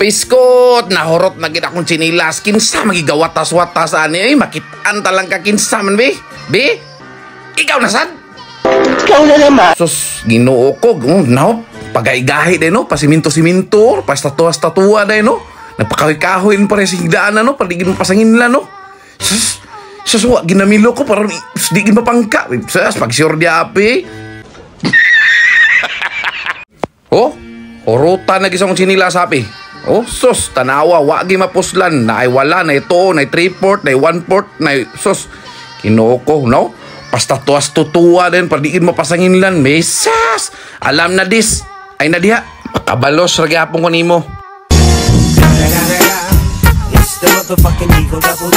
Piskot, nahurot na gid akong chinilas. Kinsa magigawatas-watas ani. Ay, makitaan talang ka kinsa man, be. Be? Ikaw na sad? Ikaw na naman. Sus, ginoo ko. Oh, no, pagaigahi din, no? Pasiminto-siminto, pastatua-statua din, no? Nagpakahoy-kahoy pa rin sa higdaan, no? Paligid mo pasangin nila, no? Sus, sus, wa, ginamilo ko para sus, di mapangka. Sus, pag-sure di api. oh, hurutan na gisang sinila sapi. Oh, sus, tanawa, wagi mapuslan, na ay wala, na ito, na three port, na one port, na sus, kinoko, no? Basta tuwas tutuwa din, padiin mo pasangin lan, mesas! Alam na dis, ay na diha, makabalos, ragyapon ko nimo. It's the motherfucking Eagle Double